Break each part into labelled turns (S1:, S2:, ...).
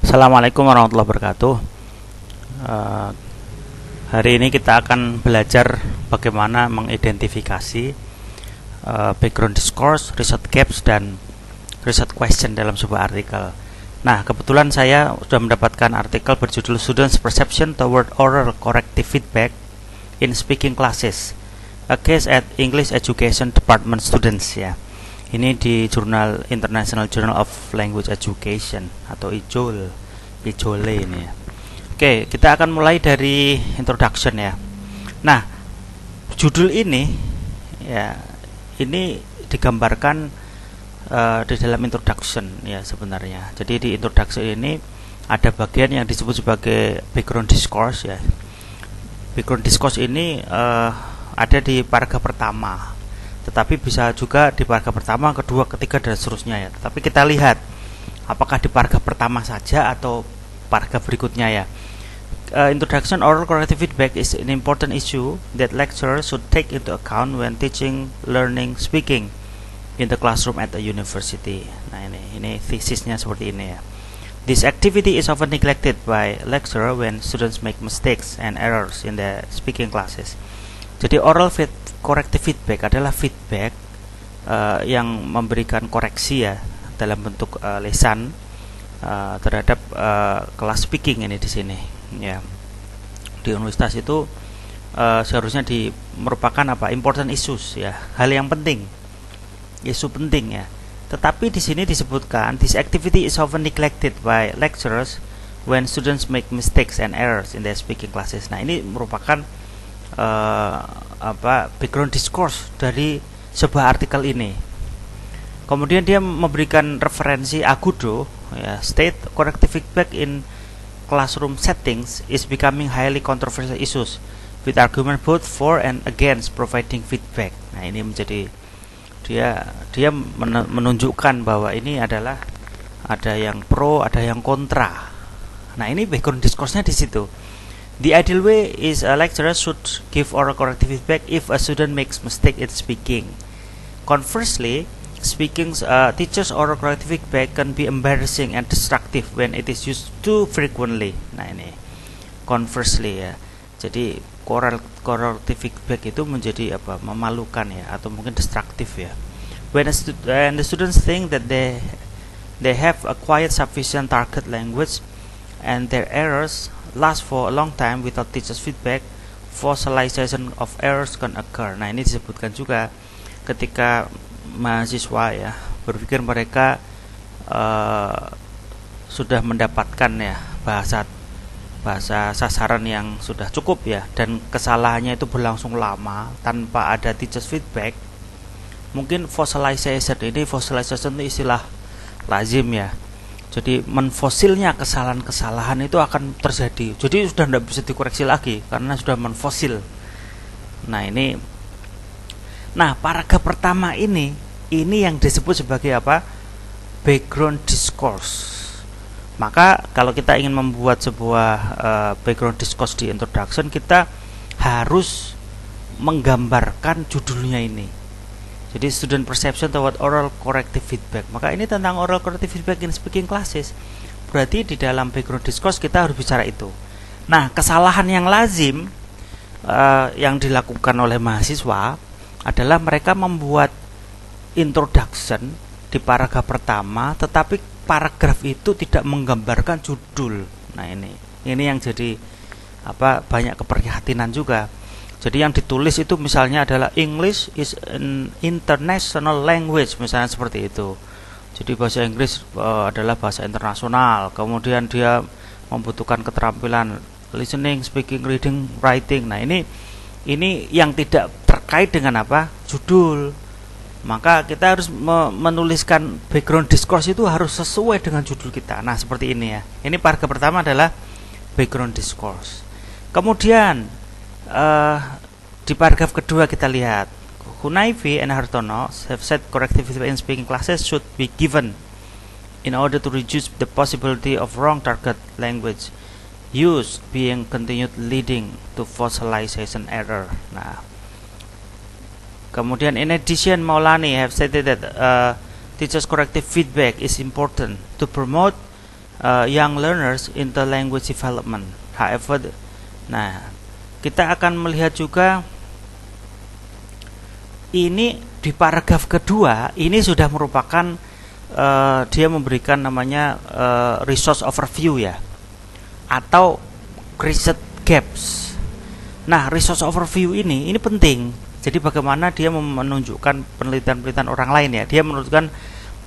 S1: Assalamualaikum warahmatullahi wabarakatuh. Uh, hari ini kita akan belajar bagaimana mengidentifikasi uh, background discourse, research gaps, dan research question dalam sebuah artikel. Nah, kebetulan saya sudah mendapatkan artikel berjudul Students Perception Toward Oral Corrective Feedback in Speaking Classes, a case at English Education Department Students ya. Ini di jurnal International Journal of Language Education atau IJOL. IJOLE ini ya. Oke, kita akan mulai dari introduction ya. Nah, judul ini ya ini digambarkan uh, di dalam introduction ya sebenarnya. Jadi di introduction ini ada bagian yang disebut sebagai background discourse ya. Background discourse ini uh, ada di paragraf pertama tetapi bisa juga di paragraf pertama, kedua, ketiga dan seterusnya ya. Tetapi kita lihat apakah di paragraf pertama saja atau paragraf berikutnya ya. Uh, introduction oral corrective feedback is an important issue that lecturers should take into account when teaching, learning, speaking in the classroom at a university. Nah ini, ini thesisnya seperti ini ya. This activity is often neglected by lecturer when students make mistakes and errors in the speaking classes. Jadi oral feed, corrective feedback adalah feedback uh, yang memberikan koreksi ya dalam bentuk uh, lesan uh, terhadap uh, kelas speaking ini di sini ya. Di universitas itu uh, seharusnya di merupakan apa important issues ya hal yang penting isu penting ya. Tetapi di sini disebutkan this activity is often neglected by lecturers when students make mistakes and errors in their speaking classes. Nah ini merupakan uh, apa background discourse dari sebuah artikel ini. Kemudian dia memberikan referensi Agudo, ya, state corrective feedback in classroom settings is becoming highly controversial issues with argument both for and against providing feedback. Nah, ini menjadi dia dia menunjukkan bahwa ini adalah ada yang pro, ada yang kontra. Nah, ini background discourse-nya di situ. The ideal way is a lecturer should give oral corrective feedback if a student makes mistake in speaking. Conversely, speaking uh, teachers oral corrective feedback can be embarrassing and destructive when it is used too frequently. Nah ini, conversely ya. Jadi oral corrective feedback itu menjadi apa? Memalukan ya atau mungkin destruktif ya. When, when the students think that they they have acquired sufficient target language and their errors last for a long time without teachers feedback, fossilization of errors can occur. Nah, ini disebutkan juga ketika mahasiswa ya berpikir mereka uh, sudah mendapatkan ya bahasa bahasa sasaran yang sudah cukup ya dan kesalahannya itu berlangsung lama tanpa ada teachers feedback mungkin fossilization ini fossilization itu istilah lazim ya jadi menfosilnya kesalahan-kesalahan itu akan terjadi. Jadi sudah tidak bisa dikoreksi lagi karena sudah menfosil. Nah ini nah paragraf pertama ini ini yang disebut sebagai apa? Background discourse. Maka kalau kita ingin membuat sebuah uh, background discourse di introduction kita harus menggambarkan judulnya ini jadi student perception toward oral corrective feedback. Maka ini tentang oral corrective feedback in speaking classes. Berarti di dalam background discourse kita harus bicara itu. Nah, kesalahan yang lazim uh, yang dilakukan oleh mahasiswa adalah mereka membuat introduction di paragraf pertama, tetapi paragraf itu tidak menggambarkan judul. Nah, ini ini yang jadi apa banyak keprihatinan juga jadi yang ditulis itu misalnya adalah English is an international language misalnya seperti itu. Jadi bahasa Inggris uh, adalah bahasa internasional. Kemudian dia membutuhkan keterampilan listening, speaking, reading, writing. Nah, ini ini yang tidak terkait dengan apa? judul. Maka kita harus menuliskan background discourse itu harus sesuai dengan judul kita. Nah, seperti ini ya. Ini paragraf pertama adalah background discourse. Kemudian uh, di paragraf kedua kita lihat Hunaifi and Hartono have said corrective in speaking classes should be given in order to reduce the possibility of wrong target language use being continued leading to fossilization error. Nah, kemudian in addition Maulani have stated that uh, teachers corrective feedback is important to promote uh, young learners in the language development. However, nah kita akan melihat juga ini di paragraf kedua ini sudah merupakan uh, dia memberikan namanya uh, resource overview ya atau research gaps. Nah, resource overview ini ini penting. Jadi bagaimana dia menunjukkan penelitian-penelitian orang lain ya. Dia menunjukkan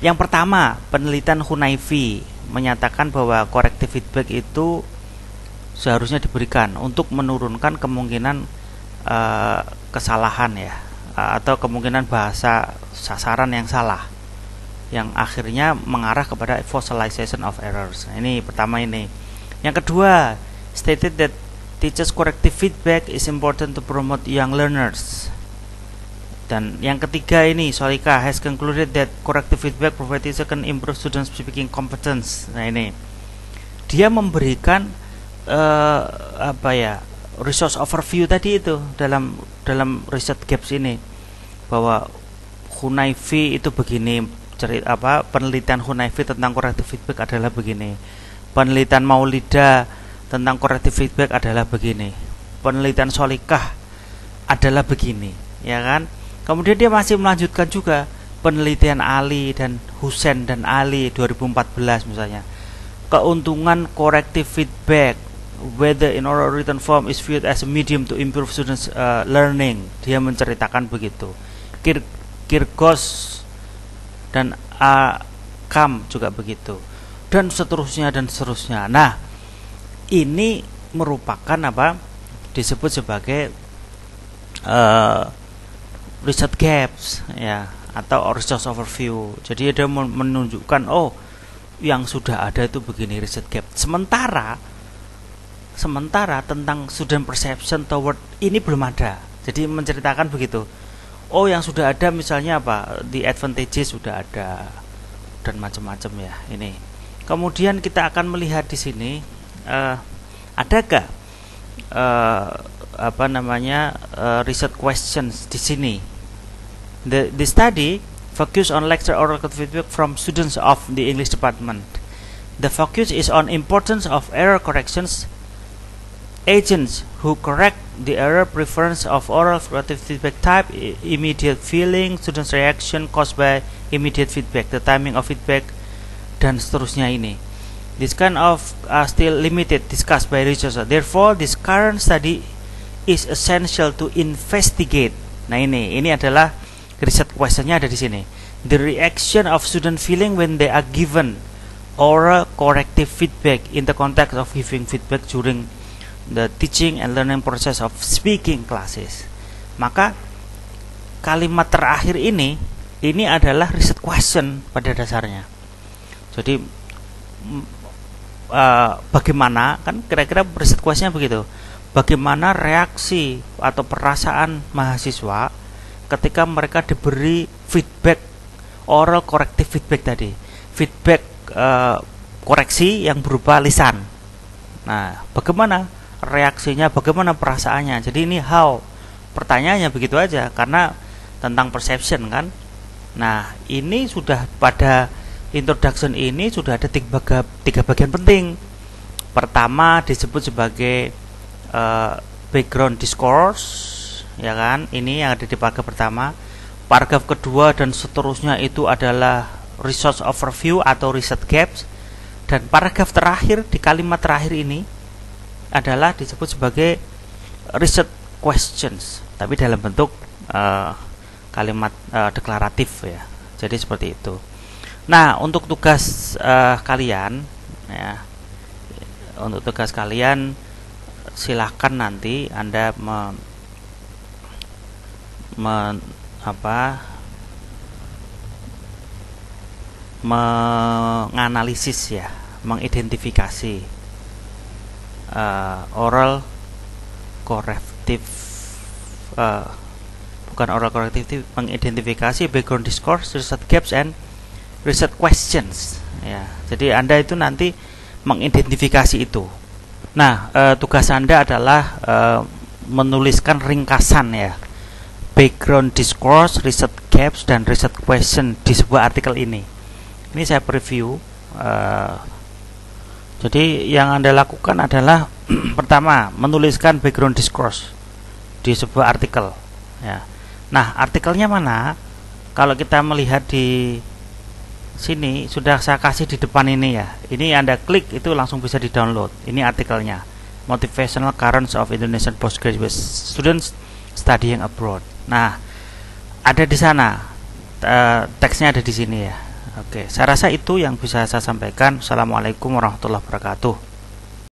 S1: yang pertama, penelitian Hunayfi menyatakan bahwa corrective feedback itu seharusnya diberikan untuk menurunkan kemungkinan uh, kesalahan ya atau kemungkinan bahasa sasaran yang salah yang akhirnya mengarah kepada fossilization of errors. Nah, ini pertama ini. Yang kedua, stated that teachers corrective feedback is important to promote young learners. Dan yang ketiga ini, Solika has concluded that corrective feedback provides can improve students speaking competence. Nah ini, dia memberikan uh, apa ya resource overview tadi itu dalam dalam riset gaps ini. Bahwa Hunayfi itu begini cerita apa penelitian Hunayfi tentang corrective feedback adalah begini. Penelitian Maulida tentang corrective feedback adalah begini. Penelitian Solikah adalah begini ya kan? Kemudian dia masih melanjutkan juga penelitian Ali dan Husen dan Ali 2014 misalnya. Keuntungan corrective feedback whether in oral written form is viewed as a medium to improve students uh, learning. Dia menceritakan begitu. Kir Kirgos dan akam juga begitu. Dan seterusnya dan seterusnya. Nah ini merupakan apa? Disebut sebagai uh, research gaps ya atau research overview. Jadi ada menunjukkan oh yang sudah ada itu begini research gap. Sementara sementara tentang student perception toward ini belum ada. Jadi menceritakan begitu. Oh yang sudah ada misalnya apa? The advantages sudah ada dan macam-macam ya ini. Kemudian kita akan melihat di sini uh, adakah uh, apa namanya uh, research questions di sini? The the study focus on lecture oral feedback from students of the English department. The focus is on importance of error corrections agents who correct the error preference of oral creative feedback type immediate feeling students reaction caused by immediate feedback the timing of feedback dan seterusnya ini. This kind of are still limited discussed by researchers therefore this current study is essential to investigate. Nah ini ini adalah riset questionnya ada di sini. The reaction of student feeling when they are given oral corrective feedback in the context of giving feedback during the teaching and learning process of speaking classes. Maka kalimat terakhir ini ini adalah reset question pada dasarnya. Jadi uh, bagaimana kan kira-kira reset questionnya begitu. Bagaimana reaksi atau perasaan mahasiswa ketika mereka diberi feedback oral corrective feedback tadi, feedback uh, koreksi yang berupa lisan. Nah, bagaimana reaksinya, bagaimana perasaannya. Jadi ini how pertanyaannya begitu aja karena tentang perception kan. Nah, ini sudah pada introduction ini sudah ada tiga, baga, tiga bagian penting. Pertama disebut sebagai uh, background discourse, ya kan? Ini yang ada di paragraf pertama. Paragraf kedua dan seterusnya itu adalah resource overview atau research gaps. Dan paragraf terakhir di kalimat terakhir ini adalah disebut sebagai research questions tapi dalam bentuk uh, kalimat uh, deklaratif ya. Jadi seperti itu. Nah untuk tugas uh, kalian ya untuk tugas kalian silahkan nanti anda me, me apa menganalisis ya mengidentifikasi uh, oral corrective uh, bukan oral corrective mengidentifikasi background discourse research gaps and research questions. Ya jadi anda itu nanti mengidentifikasi itu. Nah uh, tugas anda adalah uh, menuliskan ringkasan ya. Background discourse research gaps dan research question di sebuah artikel ini. Ini saya preview uh, Jadi yang Anda lakukan adalah pertama menuliskan background discourse di sebuah artikel ya. Nah, artikelnya mana? Kalau kita melihat di sini sudah saya kasih di depan ini ya. Ini Anda klik itu langsung bisa di-download. Ini artikelnya. Motivational Currents of Indonesian Postgraduate Students Studying Abroad. Nah, ada di sana. Uh, teksnya ada di sini ya. Oke, saya rasa itu yang bisa saya sampaikan. Assalamualaikum warahmatullahi wabarakatuh.